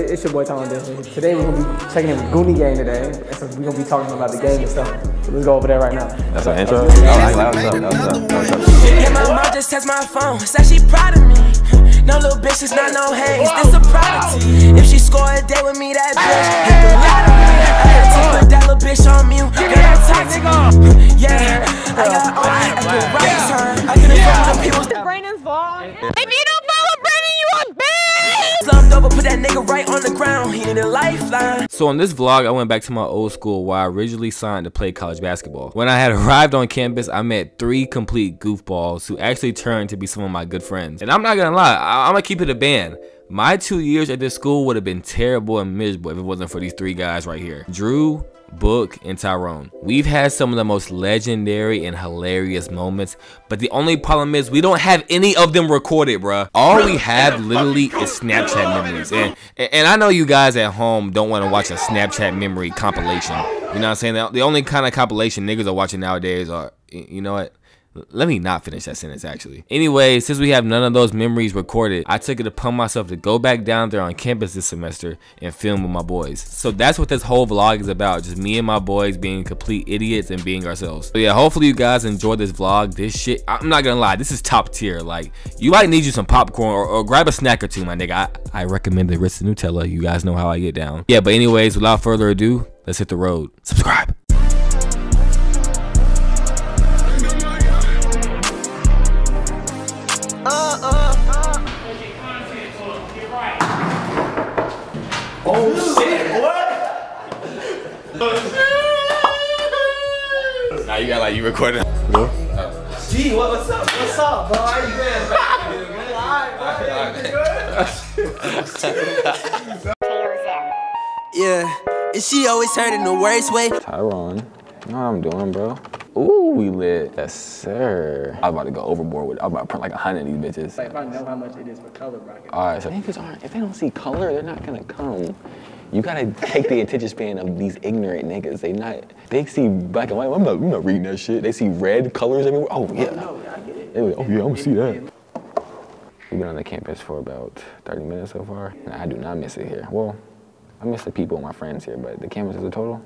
It's your boy Tom Disney. Today we're gonna be checking in with Goonie Gang today, and so we're gonna be talking about the game and stuff. So let's go over there right now. That's our intro? Oh, that was up, that was up, that was up. Yeah, my mom just text my phone, said she proud of me. No little bitch, it's not no haze, this a prodigy. If she score a day with me, that bitch hit the lottery. I had to put that little bitch on mute, girl, talk to me. Yeah, I got all at the right time. I can afford the people Brandon's vlog. If you don't follow Brandon, you a bitch! slumped over, put that nigga right on the ground. He need a lifeline. So in this vlog, I went back to my old school where I originally signed to play college basketball. When I had arrived on campus, I met three complete goofballs who actually turned to be some of my good friends. And I'm not gonna lie, I- I'm gonna keep it a band. My two years at this school would have been terrible and miserable if it wasn't for these three guys right here. Drew, Book, and Tyrone. We've had some of the most legendary and hilarious moments, but the only problem is we don't have any of them recorded, bruh. All we have literally is Snapchat memories. And, and I know you guys at home don't want to watch a Snapchat memory compilation. You know what I'm saying? The the only kind of compilation niggas are watching nowadays are, you know what? Let me not finish that sentence actually. Anyway, since we have none of those memories recorded, I took it upon myself to go back down there on campus this semester and film with my boys. So that's what this whole vlog is about. Just me and my boys being complete idiots and being ourselves. So yeah, hopefully you guys enjoyed this vlog. This shit, I'm not gonna lie, this is top tier. Like, you might need you some popcorn or, or grab a snack or two, my nigga. I, I recommend the Ritz Nutella. You guys know how I get down. Yeah, but anyways, without further ado, let's hit the road. Subscribe. Oh, now you got like you recording. Gee, what, what's up? What's up, bro? How you Yeah, and she always hurt in the worst way. Tyrone, you know what I'm doing, bro? Ooh, we lit. Yes, sir. I'm about to go overboard with. I'm about to print like a hundred of these bitches. If I know how much it is for color bracket. All right, so niggas aren't. If they don't see color, they're not gonna come. You gotta take the attention span of these ignorant niggas. They not. They see black and white. I'm not. I'm not reading that shit. They see red colors everywhere. Oh yeah. No, I get it. They like, oh yeah, I'm gonna see that. We've been on the campus for about 30 minutes so far. And I do not miss it here. Well, I miss the people, my friends here, but the campus as a total,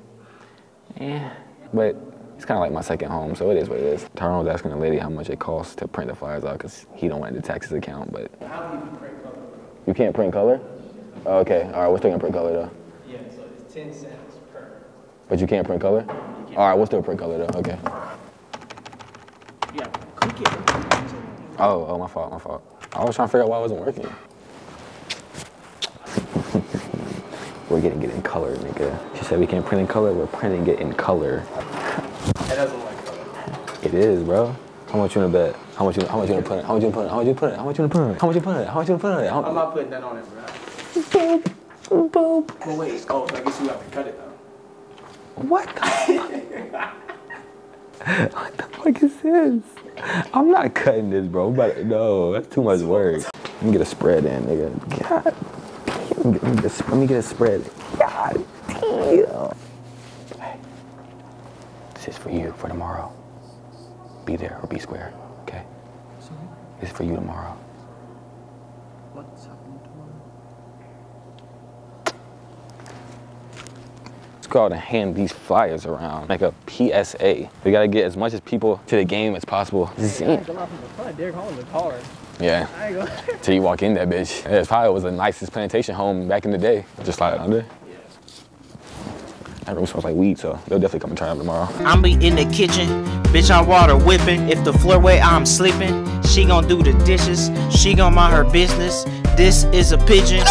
yeah. But it's kind of like my second home, so it is what it is. Tyrone was asking the lady how much it costs to print the flyers out because he don't want to tax his account, but How do you print color? you can't print color? Oh, okay, all right, we're still gonna print color though. Yeah, so it's 10 cents per. But you can't print color? All right, we'll still print color though, okay. Yeah, click it. Oh, oh, my fault, my fault. I was trying to figure out why it wasn't working. we're getting it in color, nigga. She said we can't print in color, we're printing it in color. It doesn't like color. It is, bro. How much you wanna bet? How much you how much you gonna put in? How much you gonna put in? How much you put in? How much you put in? How much you put in? How much you put in? I'm not putting that on it, bro. Boop, boop. But wait, oh, so I guess you have to cut it though. What the What the fuck is this? I'm not cutting this, bro. But no, that's too much work. Let me get a spread in, nigga. God damn. Let me get a, let me get a spread. God damn. Is for you for tomorrow. Be there or be square, okay? This is for you tomorrow. What's happening tomorrow? Let's go out and hand these flyers around like a PSA. We gotta get as much as people to the game as possible. Zing. Come out from the front. Derek looked hard. Yeah. Till you walk in that bitch. Yeah, it's probably was the nicest plantation home back in the day. Just like under. That room smells like weed, so they'll definitely come and try them tomorrow. I'm be in the kitchen, bitch. I'm water whipping. If the floor way I'm sleeping, she gon' do the dishes. She gon' mind her business. This is a pigeon.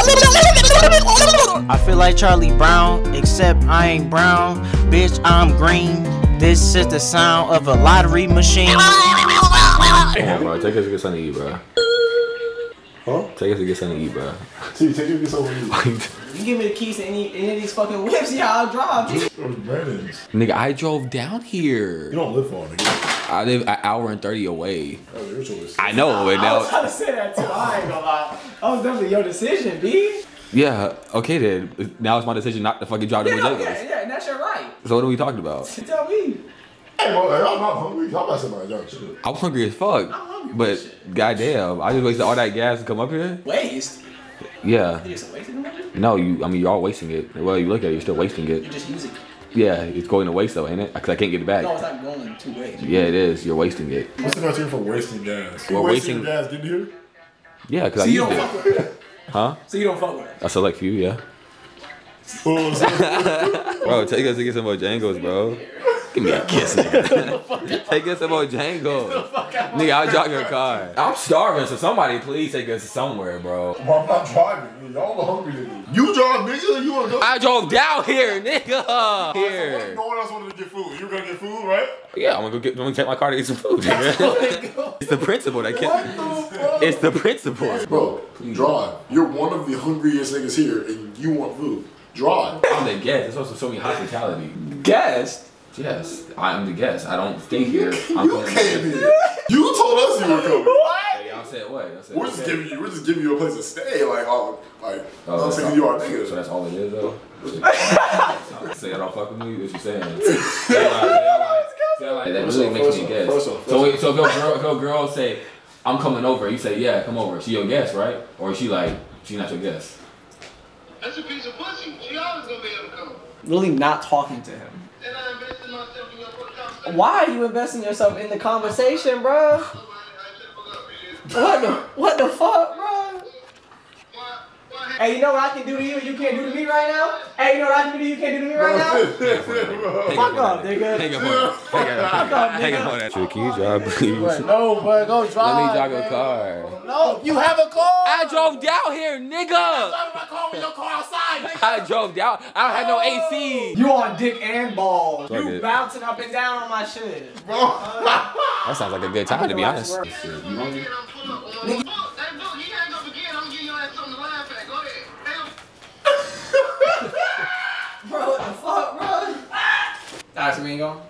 I feel like Charlie Brown, except I ain't brown. Bitch, I'm green. This is the sound of a lottery machine. Damn, bro, take us to get something to eat, bro. Huh? Take us to get something to eat, bro. See, take you to get somewhere you. You give me the keys to any, any of these fucking whips, yeah, I'll drive. G. It was Brandon's. Nigga, I drove down here. You don't live far, nigga. I live an hour and 30 away. That was your choice. I know, and I was trying to say that too. I ain't gonna lie. That was definitely your decision, B. Yeah, okay then. Now it's my decision not to fucking drive to Yeah, no, Bojangles. yeah, yeah, and that's your right. So what are we talking about? Tell me. Hey, bro, I'm not hungry. How about somebody y'all? I'm hungry as fuck. hungry for But goddamn, I just wasted all that gas to come up here. Waste. Yeah. You just wasted the money? No, you. I mean, you're all wasting it. Well, you look at it, you're still wasting it. You're just using it. Yeah, it's going to waste though, ain't it? Because I can't get it back. No, it's not going two ways. Yeah, it is. You're wasting it. What's the criteria for wasting gas? Well, You wasting wasting- gas getting here? Yeah, because I you used don't it. fuck with it. Huh? So you don't fuck with it. A select few, yeah. Oh, Bro, take us to get some Bojangles, bro. Give me a kiss, nigga. take us some Bojangles. Nigga, I'll drive your car. I'm starving, so somebody please take us somewhere, bro. Well, I'm not driving. Y'all are hungry niggas. You drive, nigga. You wanna go? I drove down here, nigga. What if Here. no one else wanted to get food? You were gonna get food, right? Yeah, I'm gonna go get. I'm gonna take my car to get some food. Nigga. it's the principle that What can't. the fuck? It's the principle. Bro, drive. You're one of the hungriest niggas here, and you want food. Drive. I'm the guest. It's supposed to show me hospitality. Guest. Yes, I'm the guest. I don't stay here. I'm You going came here. You told us you were coming. Hey, y'all said what? Y'all said We're just okay. giving you. We're just giving you a place to stay. Like, oh, like Oh, I'm that's saying all- you are So that's all it is, though. say I don't fuck with me. What you saying? Say like, say like, say like, that really makes me off, guess. first off, So, wait, so if your girl, if your girl say, "I'm coming over," you say, "Yeah, come over." She your guest, right? Or is she like, she not your guest? That's a piece of pussy. She always gonna be able to come. Really not talking to him. And I invested myself in your conversation. Why are you investing yourself in the conversation, bro? What the what the fuck, bro? Hey, you know what I can do to you? You can't do to me right now. Hey, you know what I can do to you? You can't do to me right now. Fuck up, nigga. Hang up on that. Hang up, up, hang up on that. Can you drive, please? No, but go drive. Let me drive your car. No, you have a car. I drove down here, nigga. my car with your car outside. nigga. I drove down. I don't have no AC. You on dick and balls. Fuck You it. bouncing up and down on my shit. Uh, that sounds like a good time, to be honest. Again, Bro, what the fuck, bro? Alright, so we ain't going?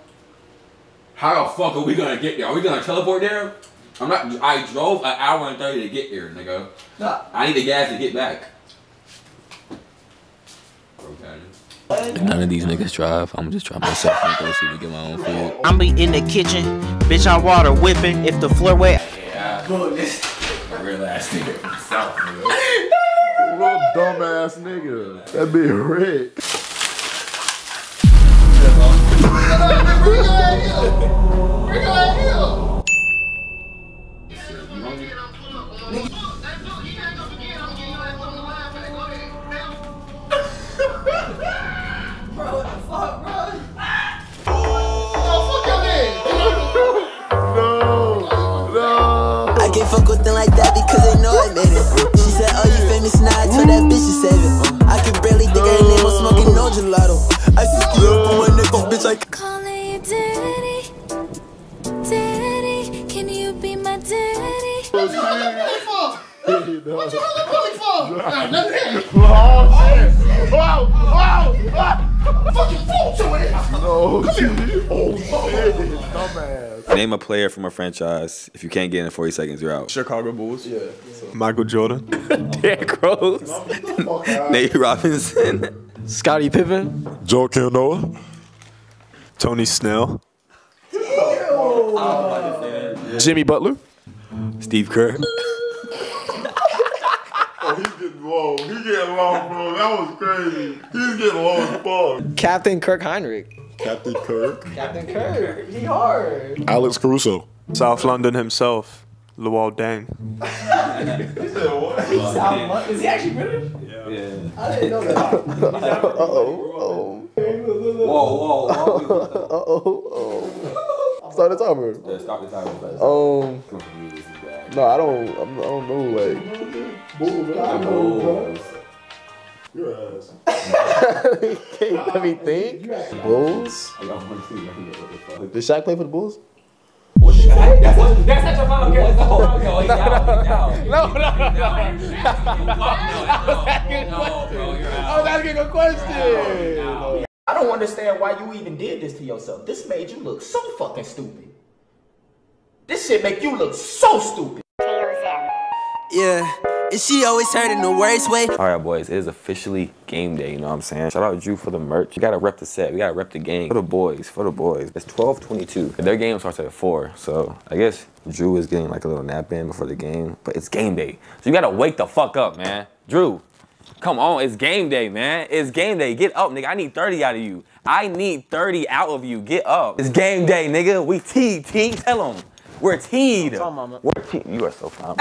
How the fuck are we gonna get there? Are we gonna teleport there? I'm not. I drove an hour and thirty to get here, nigga. Nah. I need the gas to get back. If none of these niggas drive, I'm gonna just drive myself and go see to get my own food. I'm be in the kitchen, bitch. I'm water whipping. If the floor wet, Yeah, Goodness. real ass nigga. South, nigga. Little dumbass nigga. That'd be Rick. Bring your ass here. Bring your ass here. Fuck, ain't. I with them like that because they know I made it. She said, Oh, you famous now? I told that bitch to save it. I can barely think her name was smoking no gelato. My neck, this bitch like. Calling you daddy, daddy. Can you be my daddy? What you hung up Polly for? What you hung up Polly for? Nah, nothing. Oh shit. Wow. Wow. Fucking fault your ass. Oh, oh, oh. shit. Oh shit. Dumbass. Name a player from a franchise. If you can't get in 40 seconds, you're out. Chicago Bulls. Yeah. Michael Jordan. Derrick Rose. Nate Robinson. Scottie Pippen. Joakim Noah. Tony Snell. Jimmy Butler. Steve Kerr. Oh, he's getting low. He's getting low, bro. That was crazy. He's getting low as fuck. Captain Kirk Hinrich. Captain Kirk. Captain Kirk. He hard. Alex Caruso. South London himself. Luol Deng. Is he actually British? Yeah. I didn't know that. Whoa, whoa, whoa. Start the timer. Stop the timer. Um, no, I don't. I'm, I don't know. Like, Your ass. can't let me think. Bulls. Did Shaq play for the Bulls? That's not your final guess. No, no, no. No, no, I was asking a question. I don't understand why you even did this to yourself. This made you look so fucking stupid. This shit make you look so stupid. Yeah, and she always hurt in the worst way. All right, boys, it is officially game day. You know what I'm saying? Shout out Drew for the merch. We gotta rep the set. We gotta rep the game for the boys. For the boys. It's 12:22. Their game starts at four, so I guess Drew is getting like a little nap in before the game. But it's game day, so you gotta wake the fuck up, man. Drew, Come on, it's game day, man. It's game day. Get up, nigga. I need 30 out of you. I need 30 out of you. Get up. It's game day, nigga. We teed, T. Tell them. We're teed. We're teed. You are so fine.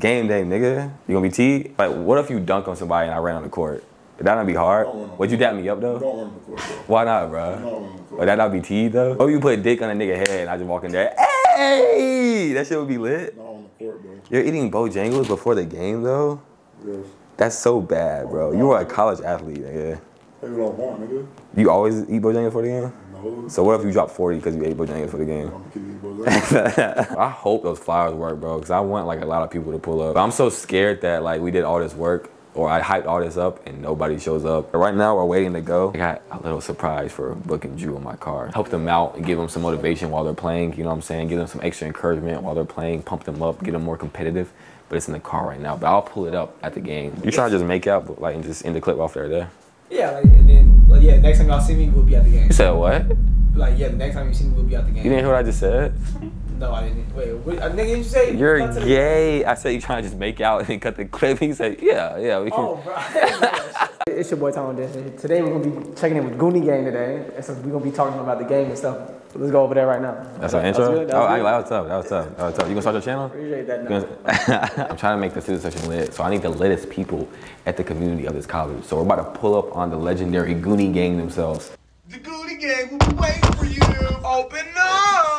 game day, nigga. You gonna be teed? Like, what if you dunk on somebody and I ran on the court? Would that not be hard? Would you dap me up though? Don't run the court, bro. Why not, bro? Would that not be teed though? Or you put a dick on a nigga head and I just walk in there, hey! That shit would be lit. Not on the court, bro. You're eating Bojangles before the game though? Yes. That's so bad, bro. You were a college athlete, nigga. That's what I want, nigga. You always eat Bojangles for the game? No. So what if you drop 40 because you ate Bojangles for the game? I'm kidding, bro. I hope those flyers work, bro, because I want like a lot of people to pull up. But I'm so scared that like we did all this work or I hyped all this up and nobody shows up. But right now we're waiting to go. I got a little surprise for Book and Drew in my car. Help them out and give them some motivation while they're playing. You know what I'm saying? Give them some extra encouragement while they're playing. Pump them up, get them more competitive. But it's in the car right now. But I'll pull it up at the game. You trying to just make out, but like and just end the clip off there, there. Yeah, like, and then, like, yeah, next time y'all see me, we'll be at the game. You said what? Like, yeah, the next time you see me, we'll be at the game. You didn't hear what I just said? No, I didn't. Wait, what, uh, nigga, did you say? You're cut to gay. I said you trying to just make out and cut the clip. He said, yeah, yeah. We can. Oh, bro. it's your boy Tom Denson. Today we're gonna be checking in with Goonie Gang today, and so we're gonna be talking about the game and stuff. So let's go over there right now. That's our That was intro. good? That oh, was I, that was tough. That was tough. That was tough. You gonna start your channel? Appreciate that. No. I'm trying to make the student section lit, so I need the littest people at the community of this college. So we're about to pull up on the legendary Goonie Gang themselves. The Goody Gang will be waiting for you. Open up.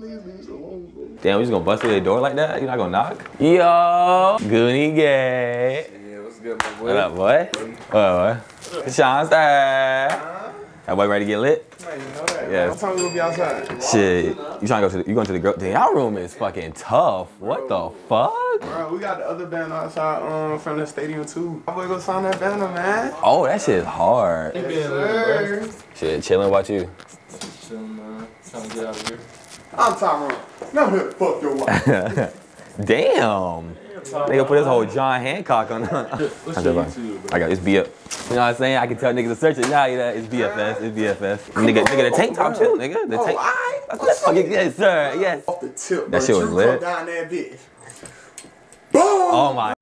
Damn, we just gonna bust through their door like that? You're not gonna knock? Yo, Goonie Gay. Yeah, what's good, my boy? What up, boy? What, what? Sean Star. That boy ready to get lit? Yes. What time we gonna be outside? Shit, you trying to go to the, you going to the girl? Damn, y'all room is fucking tough. What the fuck? Bro, we got the other band outside um, from the stadium too. My boy go sign that banner, man. Oh, that shit is hard. Yes, sir. Shit, chilling about you. Chillin', man. Trying to get out of here. I'm Tyrone. Now here, fuck your wife. Damn. Nigga put his whole John Hancock on. How's that like? I got it's B up. You know what I'm saying? I can tell niggas to search it. Now you know, it's BFS. It's BFS. Nigga, nigga, the tank top too, nigga. The Oh, tank. I? Let's fucking yes, sir. Yes. Off the tip, That shit was Drew lit. come down that bitch. Oh my.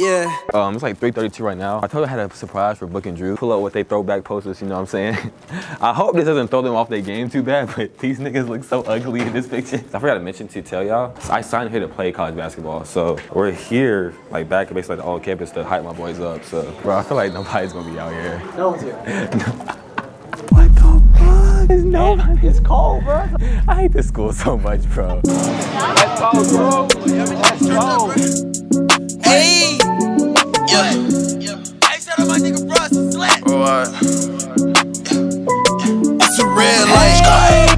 Yeah. Um, it's like 3:32 right now. I told you I had a surprise for Book and Drew. Pull up with they throwback posters. You know what I'm saying? I hope this doesn't throw them off their game too bad. But these niggas look so ugly in this picture. I forgot to mention to tell y'all. I signed here to play college basketball, so we're here like back at basically like the old campus to hype my boys up. So, bro, I feel like nobody's gonna be out here. No one's here. What the fuck? It's nobody. It's cold, bro. I hate this school so much, bro. Let's go, bro. Let's go. Hey. Yeah. Hey, shout out my nigga Russ. Slat. It's a red light.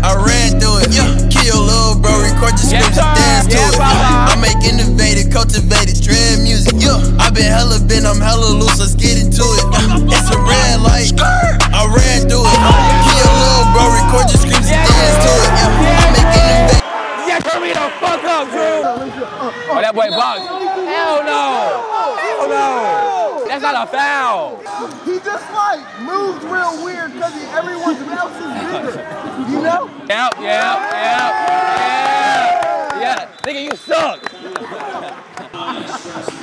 I ran through it. Kill your little bro, record your scripts and dance to it. I make innovative, cultivated, dread music. Yeah. I been hella been, I'm hella loose, let's get into it. It's a red light. I ran through it. Oh, Kill your little bro, record your scripts and dance to it. I make innovative. Yeah, turn me the fuck up, Drew. Oh, that boy box. Hell no. Hell no. That's not a foul. He just like moves real weird because everyone's else is bigger. You know? Yep, yep, yep, yeah. Yeah, nigga, you suck.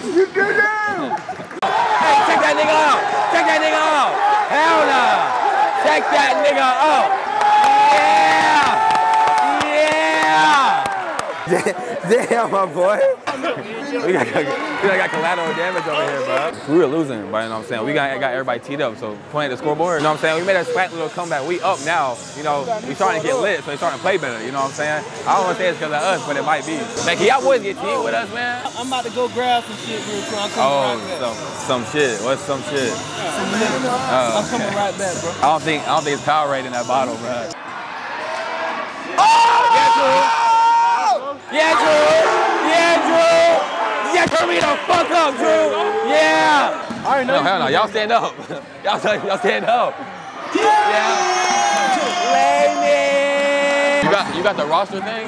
You did it! Hey, check that nigga out. Check that nigga out. Hell no. Check that nigga out. Yeah. Yeah. Damn, my boy. We got, we got collateral damage over here, bro. We were losing, but you know what I'm saying? We got, got everybody teed up, so playing the scoreboard, you know what I'm saying? We made a flat little comeback. We up now, you know, we starting to get lit, so they starting to play better, you know what I'm saying? I don't want to say it's because of us, but it might be. Man, can y'all boys get teamed with us, man? I'm about to go grab some shit real quick. I'm coming Oh, right back. some, some shit. What's some shit? Some liquor. Oh, I'm coming okay. right back, bro. I don't think I don't think it's Powerade in that bottle, bro. Oh! Yeah, Drew. Yeah, Drew. Yeah, Drew. Yeah, turn me the fuck up, Drew. Yeah. I already know No, hell no. Y'all stand up. y'all, stand- y'all stand up. Yeah. Lady. You got you got the roster thing?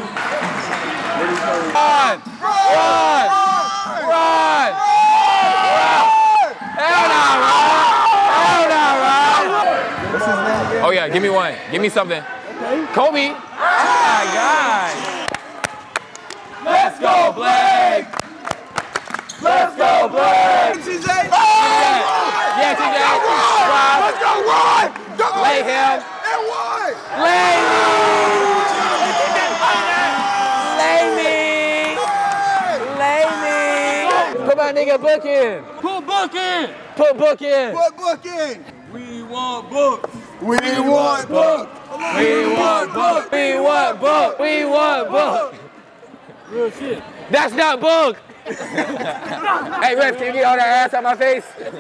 Run! Run! Run! Hell no, Ron! Hell no, Ron! Oh yeah, give me one. Give me something. Kobe. Oh my God. Let's go, Blake. go, Blood. TJ. Yeah, TJ. Rob. Let's go, Ron. Lay him. And one. Lay me. Lay me. Lay me. Put my nigga book in. Put book in. Put book in. Put book in. We want book. We want book. We want book. We want book. We want book. Real shit. That's not book. hey, Ref, can you get all that ass out my face? Stroke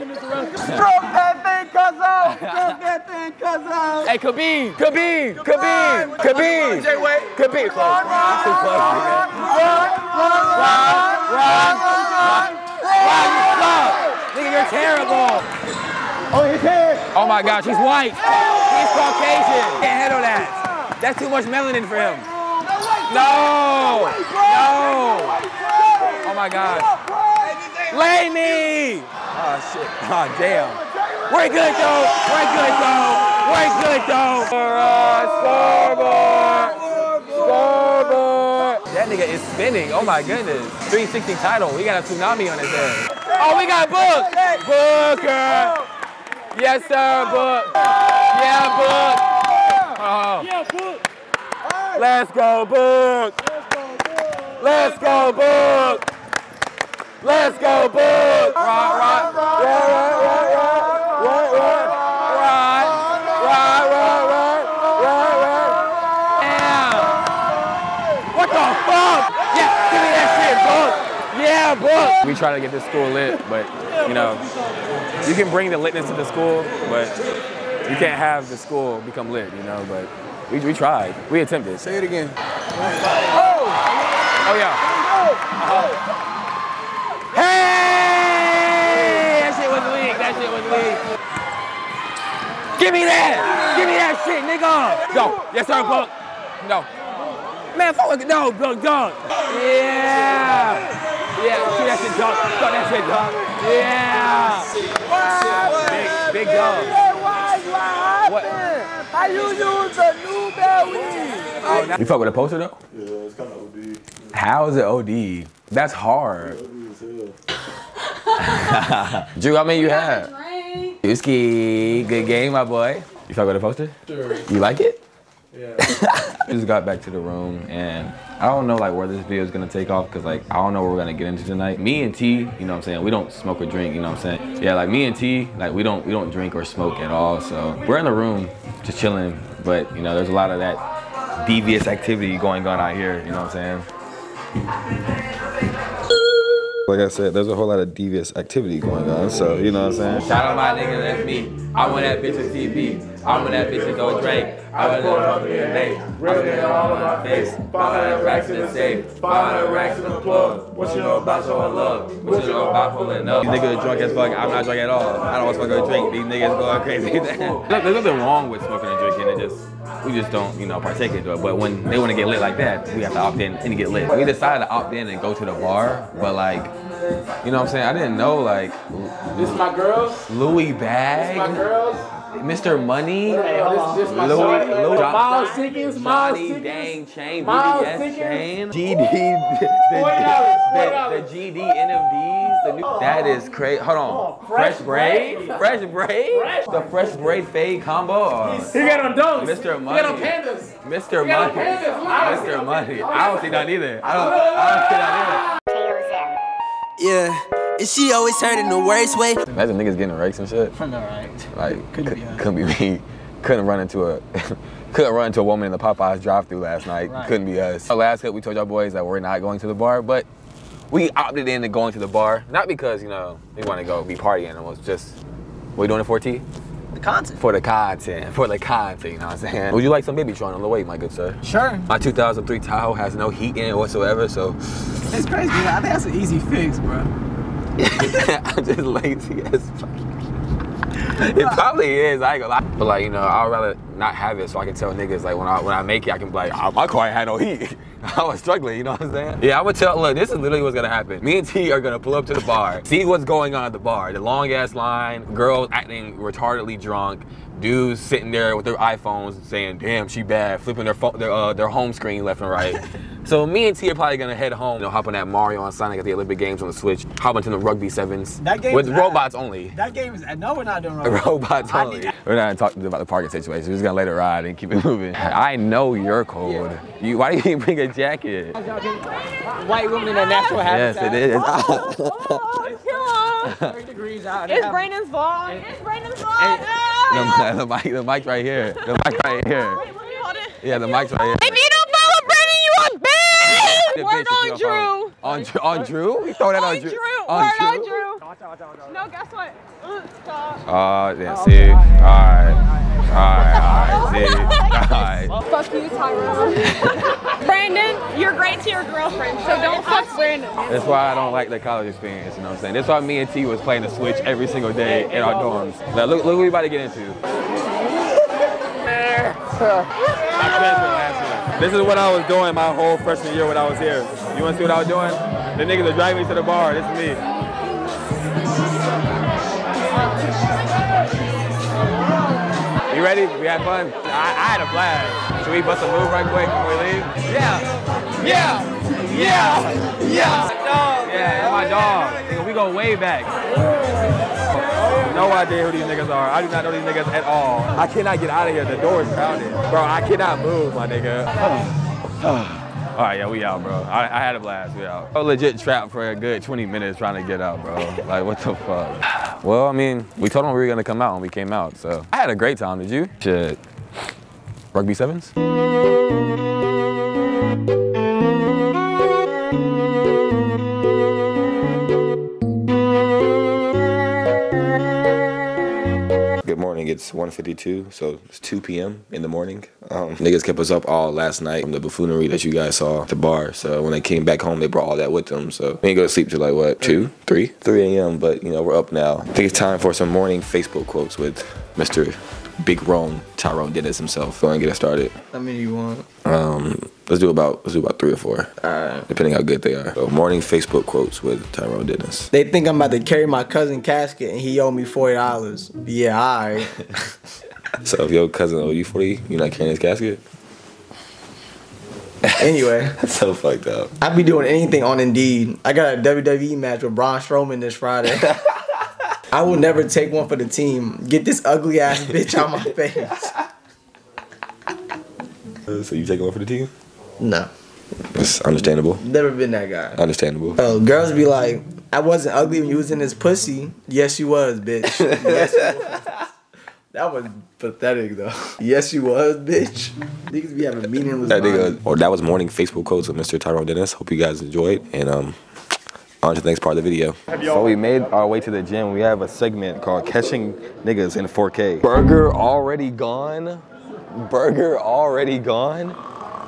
that thing, cuzzo. Stroke that thing, cuzzo. Hey, Khabib, Khabib, Khabib, Khabib, Jay Wade. Khabib. Close. Run, run, Too close, nigga. run, run, Run, run, run, Run, you suck. Nigga, you're terrible. Oh, his head. Oh my God, she's white. He's Caucasian. Can't handle that. That's too much melanin for him. No, no. Oh my God. Lay me. Oh shit. Oh damn. We're good though. We're good though. We're good though. For us, scoreboard. Scoreboard. That nigga is spinning. Oh my goodness. 360 title. We got a tsunami on his head. Oh, we got Book. Booker. Yes, sir, Book. Yeah, Book. Oh. Yeah, book. Let's go, Book. Let's go, Book. Let's go, Book. The fuck? Yeah, give me that shit, Book. Yeah, Book. We try to get this school lit, but, you know, you can bring the litness to the school, but you can't have the school become lit, you know, but we, we tried. We attempted. Say it again. Oh! oh, yeah. Hey! That shit was weak. That shit was weak. Give me that! Give me that shit, nigga! Go. Yes, sir, Buck. No. Man, fuck with No, Buck, dunk. Yeah! Yeah, see that shit, dunk. Fuck that shit, dunk. Yeah! Big, big dunk. What? How you use the Newberry? Oh, you fuck with a poster, though? Yeah, it's kind of OD. How is it OD? That's hard. Drew, how many you have? Yuski, good game, my boy. You fuck with the poster? Sure. You like it? Yeah. just got back to the room and I don't know like where this video is gonna take off because like I don't know what we're gonna get into tonight. Me and T, you know what I'm saying, we don't smoke or drink, you know what I'm saying? Yeah, like me and T, like we don't we don't drink or smoke at all. So we're in the room just chilling, but you know, there's a lot of that devious activity going on out here, you know what I'm saying? Like I said, there's a whole lot of devious activity going on. So, you know what I'm saying? Shout out my nigga, that's me. I'm on that bitch's TV. I'm on that bitch's old Drake. I was in the here late. I'm getting all on my face. 500 racks in the safe. 500 racks in the plug. What you know about showing love? What you know about pulling up? These niggas drunk as fuck. I'm not drunk at all. I don't want to smoke or drink. These niggas going crazy. There's nothing wrong with smoking and drinking. It just we just don't, you know, partake into it. But when they want to get lit like that, we have to opt in and get lit. We decided to opt in and go to the bar, but like, you know what I'm saying? I didn't know like This is my girls. Louis This Bag, my girls. Mr. Money, Hey, this, this my Louis, shorty. Louis, Miles Sickens, Miles Sickens. Dang Chain, Miles BBS Sickens. Chain, GD, the, Forty the, the, the. GD NMDs, the new, that is oh. crazy. Hold on, oh, fresh, fresh braid, braid. fresh braid, the fresh braid fade combo. Oh, He got on dunks. Mr. He Money. got on pandas. Mr. He got on Money, pandas. I don't see Mr. Money. I don't see none either. I don't, I don't see none either. Yeah, and she always heard in the worst way. Imagine niggas getting rakes and shit. Alright. Like, couldn't be, couldn't be me. Couldn't run into a, couldn't run into a woman in the Popeyes drive-through last night. Right. Couldn't be us. Last clip, we told y'all boys that we're not going to the bar, but we opted into going to the bar, not because you know we want to go be party animals, just, what we doing it for, T? The content. For the content, for the content. You know what I'm saying? Would you like some baby Tron on the way, my good sir? Sure. My 2003 Tahoe has no heat in it whatsoever, so It's crazy. I think that's an easy fix, bro. I'm just lazy as fuck. It probably is. I ain't gonna lie. But like you know, I'd rather not have it so I can tell niggas like when I when I make it, I can be like, "Oh, my car ain't had no heat. I was struggling. You know what I'm saying? Yeah, I would tell. Look, this is literally what's gonna happen. Me and T are gonna pull up to the bar, see what's going on at the bar. The long ass line, girls acting retardedly drunk. Dudes sitting there with their iPhones saying, "Damn, she bad," flipping their phone, their uh, their home screen left and right. So me and T are probably gonna head home. You know, hop on that Mario and Sonic at the Olympic Games on the Switch. Hop into the rugby sevens. That game with is robots only. That game is. No, we're not doing robots. Robots I only. We're not talking about the parking situation. We're just gonna let it ride and keep it moving. I know you're cold. You, why do you even bring a jacket? White women in their natural Yes, habitat. it is. Oh, oh, oh Thirty degrees out. It's Brandon's fault. It's Brandon's fault. the, the mic, the mic right here. The mic right here. Yeah, the mic's right here. If you don't follow Brandon, you a bitch. The Word bitch if on you don't Drew. On, Drew- on Drew? You throw that on, On Drew? Drew. On Word Drew? on Drew. No, guess what? Uh, stop. Oh, yeah, see. Alright. Alright, alright, see. Alright. Fuck you, Tyrone. Brandon, you're great to your girlfriend, so don't fuck Brandon. That's why I don't like the college experience, you know what I'm saying? That's why me and T was playing the Switch every single day in our dorms. Now, look, look what we about to get into. This is what I was doing my whole freshman year when I was here. You want to see what I was doing? The niggas are driving me to the bar. This is me. You ready? We had fun. I, I had a blast. Should we bust a move right quick before we leave? Yeah. Yeah. Yeah. Yeah. Yeah, my dog. Nigga, we go way back. No idea who these niggas are. I do not know these niggas at all. I cannot get out of here. The door is crowded. Bro, I cannot move, my nigga. All right, yeah, we out, bro. I, I had a blast. We out. I legit trapped for a good 20 minutes trying to get out, bro. Like, what the fuck? Well, I mean, we told them we were gonna come out and we came out, so. I had a great time, did you? Shit. Rugby sevens? It's 1:52, so it's 2 p.m. in the morning. Um, niggas kept us up all last night from the buffoonery that you guys saw at the bar. So when they came back home, they brought all that with them. So we didn't go to sleep till like what, 2, 3, 3 a.m. But you know we're up now. I think it's time for some morning Facebook quotes with Mr. Big Rome, Tyrone Dennis himself. Go and get it started. How many you want? Um, let's do about let's do about three or four, Alright. depending how good they are. So morning Facebook quotes with Tyrone Dennis. They think I'm about to carry my cousin casket and he owed me forty dollars. Yeah, alright. So if your cousin owe you 40, you're not carrying his casket. anyway, That's so fucked up. I'd be doing anything on Indeed. I got a WWE match with Braun Strowman this Friday. I will never take one for the team. Get this ugly ass bitch out my face. So you taking one for the team? No, It's understandable. never been that guy. Understandable. Oh, girls be like, I wasn't ugly when you was in this pussy. Yes, you was, bitch. Yes, you was. That was pathetic though. Yes, you was, bitch. Niggas be having meaningless. That nigga, or that was morning Facebook quotes with Mr. Tyrone Dennis. Hope you guys enjoyed. And um, on to the next part of the video. So we made our way to the gym. We have a segment called Catching Niggas in 4K. Burger already gone? Burger already gone?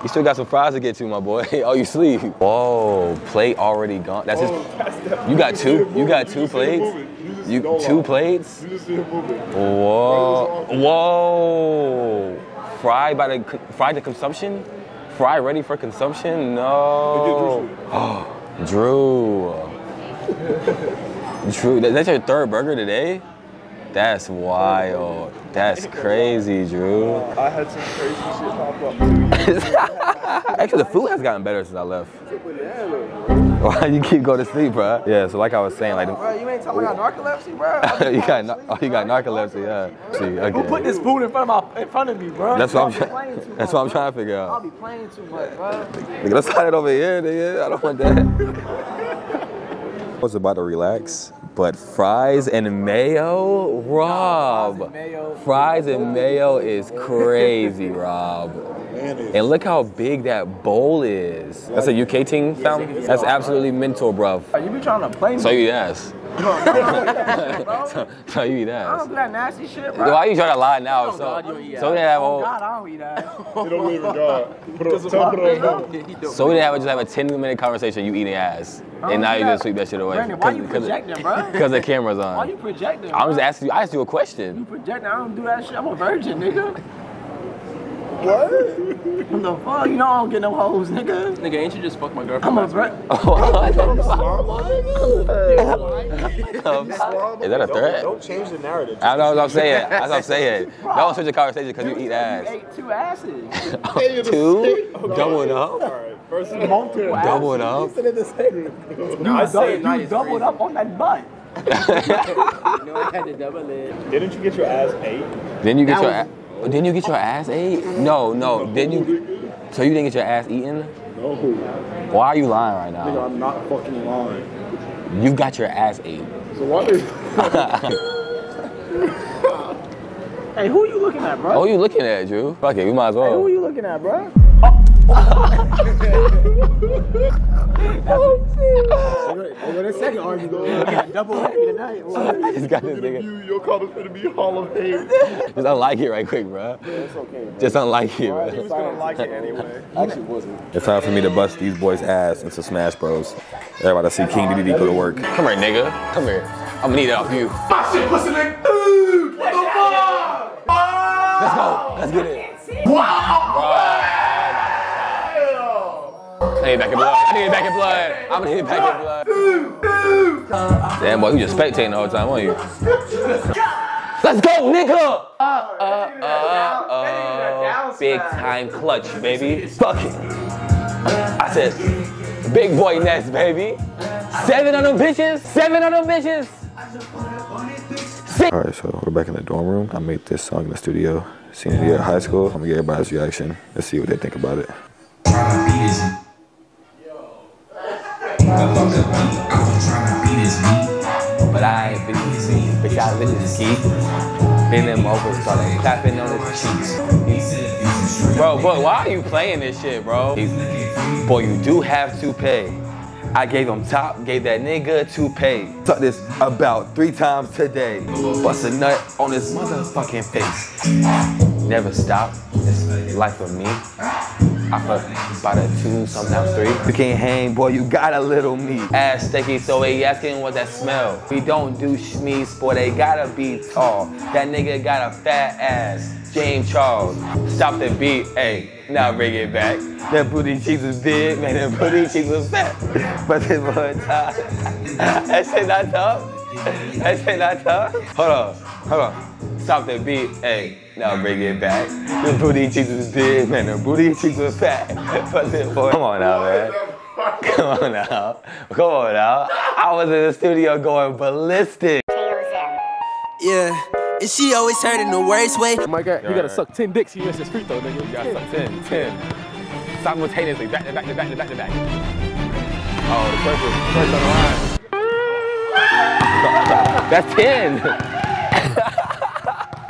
You still got some fries to get to, my boy. oh, you sleep. Whoa, plate already gone. That's his. You got two? You got two plates? You two plates? Whoa, whoa. Fry by the fry to consumption? Fry ready for consumption? No. Oh, Drew. Drew, that's your third burger today? That's wild. That's crazy, Drew. I had some crazy shit pop up. Actually, the food has gotten better since I left. Why you keep going to sleep, bro? Yeah, so like I was saying, like, the- Bro, you ain't talking about narcolepsy, bro. you got oh, you got narcolepsy, yeah. See, okay. Who put this food in front of my in front of me, bro? That's what I'm trying. That's what I'm trying to figure out. be playing too much, bro. Nigga, let's hide it over here, nigga. I don't want that. I was about to relax, but fries and mayo, Rob. Fries and mayo is crazy, Rob. And look how big that bowl is. That's a UK team found. That's absolutely mental, bruv. You be trying to play me. So you eat ass. bro. So, so you eat I ass. don't do that nasty shit, bro. Why you trying to lie now? Oh, So, God, you eat so we ass. didn't have a whole. God, I don't eat that. You don't believe in God. Put up, tell put up. So we didn't have a, just have a 10 minute conversation, you eating ass. And now you just sweep that shit away. Brandon, why you projecting, bro? Because the camera's on. Why you projecting? I'm just asking you, I asked you a question. You projecting? I don't do that shit. I'm a virgin, nigga. What? What the fuck? You know I don't get no hoes, nigga. Nigga, ain't you just fuck my girlfriend? I'm a virgin. Oh, Is that a threat? Don't change the narrative. I know what I'm saying. That's what I'm saying. Don't switch the conversation because you eat ass. You ass. ate two asses. Two? Going up? Alright, First multiple Double it up. You said it the same. No, I You, said you doubled up on that butt. No, I had to double it. Didn't you get your ass ate? Then you get That your ass. Oh, didn't you get your ass ate? No, no. Then you. So you didn't get your ass eaten? No. Why are you lying right Nigga, now? I'm not fucking lying. You got your ass ate. So what is? hey, who are you looking at, bro? Oh, you looking at, Drew? Fuck it, we might as well. Hey, who are you looking at, bro? Oh, shit. the second argue go. double whammy tonight. I just got this nigga. You, your comments gonna be Hall of Fame. Just unlike it right quick, bro. It's okay. Bro. Just unlike it, He was gonna like it anyway. Actually, wasn't. It's time for me to bust these boys' ass into Smash Bros. Everybody see King DDD go to work. Come here, nigga. Come here. I'm gonna need that off you. My shit pussy like need back in blood. I need back in blood. I'm gonna need back in blood. Damn, boy, you just spectating the whole time, weren't you? Let's go, nigga! Uh, uh, uh, uh, big time clutch, baby. Fuck it. I said, big boy nest, baby. Seven of them bitches. Seven of them bitches. All right, so we're back in the dorm room. I made this song in the studio, senior year of high school. I'm gonna get everybody's reaction. Let's see what they think about it. But I ain't been easy. Bitch, I lit this ski. Bend him over, started clapping on his cheeks. Bro, but why are you playing this shit, bro? Boy, you do have to pay. I gave him top, gave that nigga to pay. Suck this about three times today. Bust a nut on his motherfucking face. Never stop. It's life of me. I fuck by the two, sometimes three. You can't hang, boy, you got a little meat. Ass sticky, so they asking what that smell. We don't do schmees, boy, they gotta be tall. That nigga got a fat ass. James Charles, stop the beat, hey, now bring it back. That booty cheeks was big, man, that booty cheeks was fat. But this one time, that shit not tough. That shit not tough. Hold on, hold on. Stop the beat, hey, now bring it back. The booty cheeks was big, man, the booty cheeks was fat. But this boy, come on now, man. Come on now. Come on now. I was in the studio going ballistic. Yeah, and she always heard in the worst way. Oh my God, you gotta suck ten dicks. You missed his free throw, nigga. You gotta suck 10, 10. Simultaneously, back to back to back to back to back. Oh, the first first on the line. That's 10.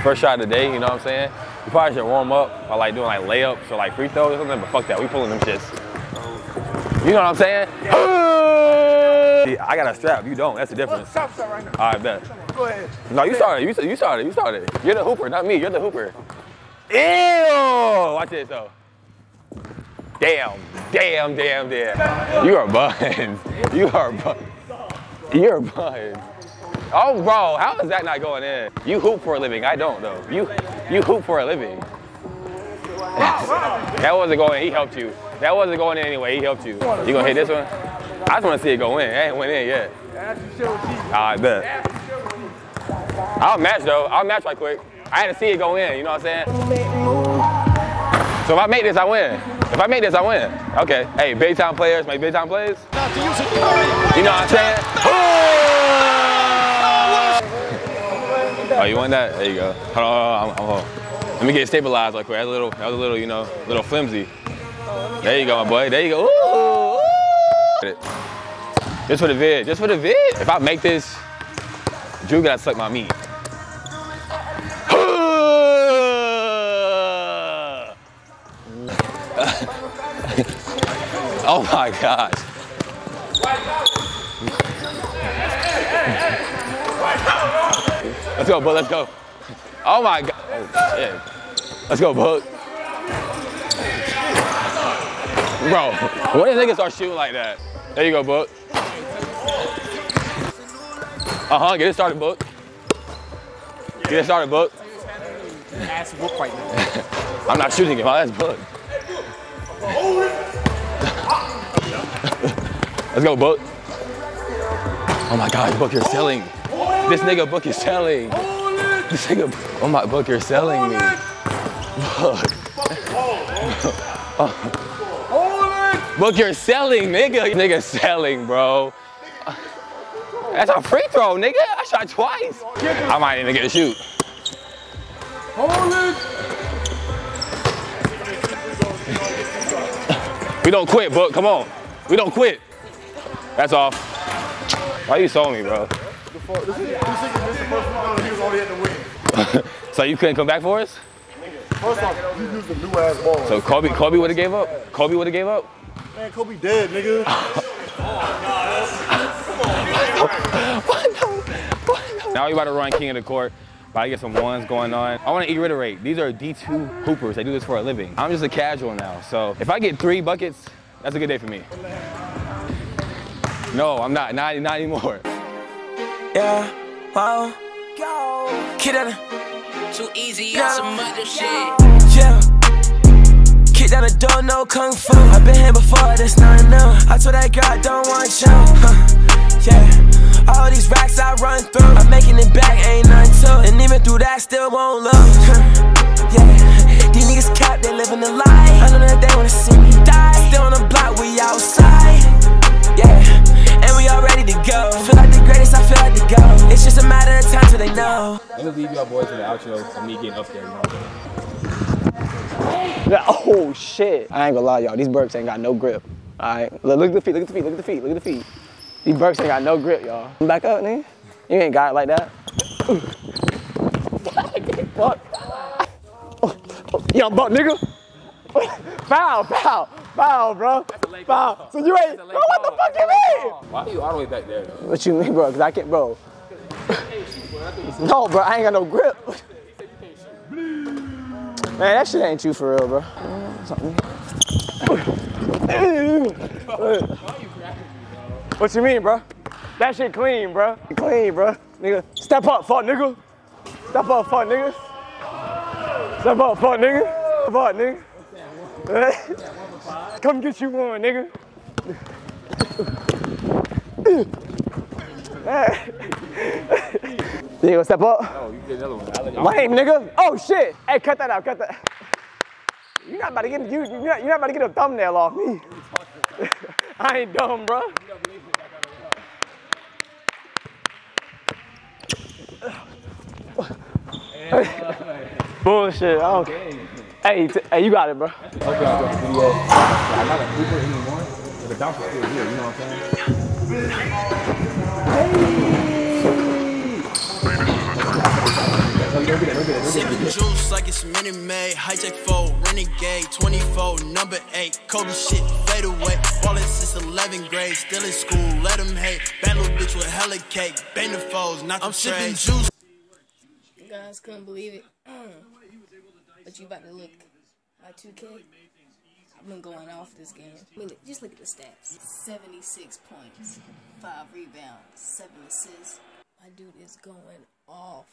first shot of the day, you know what I'm saying? You probably should warm up by like doing like layups or like free throws or something, but fuck that, we pulling them shits. You know what I'm saying? See, I got a strap, you don't, that's the difference. Stop, stop right now. All right, bet. Go ahead. No, you started. You, you started. You started. You're the hooper, not me. You're the hooper. Ew! Watch this though. Damn, damn, damn, damn. You are buns. You are buns. You're buns. Oh, bro, how is that not going in? You hoop for a living. I don't though. You, you hoop for a living. that wasn't going in. He helped you. That wasn't going in anyway. He helped you. You gonna hit this one? I just want to see it go in. It ain't went in yet. I bet. Ah, I'll match though. I'll match right quick. I had to see it go in, you know what I'm saying? So if I make this, I win. If I make this, I win. Okay. Hey, big time players make big time plays. You know what I'm saying? Oh, you want that? There you go. Hold on, hold on, hold on. Let me get stabilized like quick. That was a little, that was a little, you know, a little flimsy. There you go, my boy. There you go. Ooh, ooh. Just for the vid. Just for the vid. If I make this, Drew gotta suck my meat. oh my gosh. Let's go, Book. Let's go. Oh my god. Oh, shit. Let's go, Book. Bro, when did niggas start shooting like that? There you go, Book. Uh huh. Get it started, Book. Get it started, now. I'm not shooting him. My ass Book. Let's go, Book. Oh my God, Book, you're selling. This nigga Book is selling. This nigga, oh my Book, you're selling me. Book. Book, you're selling, nigga. Nigga selling, bro. That's a free throw, nigga. I shot twice. I might even get a shoot. Hold it. We don't quit, Book. Come on. We don't quit. That's off. Why you sold me, bro? Before, this, this nigga missed the first one, he was already at the win. so you couldn't come back for us? First off, you used a new ass ball. So Kobe, Kobe would have gave up. Kobe would have gave up. Man, Kobe dead, nigga. Now we about to run king of the court. About to get some ones going on. I want to reiterate, these are D2 hoopers. They do this for a living. I'm just a casual now. So if I get three buckets, that's a good day for me. No, I'm not. Not, not anymore. Yeah, wow. Go. Kid out Too easy Yeah. on some other shit. Yeah. Kick down the door, no kung fu. I've been here before, that's not new. I told that girl I don't want you. Huh. Yeah. All these racks I run through, I'm making it back, ain't nothing to. And even through that, still won't lose. Huh. Yeah. These niggas cap, they living the life. I know that they wanna see me die. Still on the block, we outside. Yeah. Time till they know. Let leave y'all boys to the outro of me getting up there. You know what I'm saying? Yeah, Oh shit! I ain't gonna lie, y'all. These Burks ain't got no grip. All right, look, look at the feet. Look at the feet. Look at the feet. Look at the feet. These Burks ain't got no grip, y'all. Back up, nigga. You ain't got it like that. Fuck. Young buck, nigga. foul, foul, foul, bro. Foul. So you ain't. Bro, what the fuck you mean? Why are you all the way back there? though? What you mean, bro? Cause I can't, bro. No, bro. I ain't got no grip. Man, that shit ain't you for real, bro. What you mean, bro? That shit clean, bro. Clean, bro. Nigga, step up, fuck nigga. Step up, fuck nigga. Step up, fuck nigga. Step up, nigga. Come get you one, nigga. You gonna step up? Oh, you get another one. Lame, nigga. Oh shit. Hey, cut that out. Cut that. You're not about to get you. You're not, you're not about to get a thumbnail off me. I ain't dumb, bro. Bullshit. I don't. Hey, hey, you got it, bro. Okay, the not a hooper anymore, but the still here. You know what I'm saying? Sipping juice like it's Minute Maid, high tech foe, renegade, 24, number 8, Kobe shit, fade away. Ballin' since 11th grade, still in school, let them hate. Bad little bitch with hella cake, bang the foes, not I'm sipping juice. You guys couldn't believe it. Mm. But you about to look my 2K. I've been going off this game. I mean, just look at the stats. 76 points, 5 rebounds, 7 assists. My dude is going off.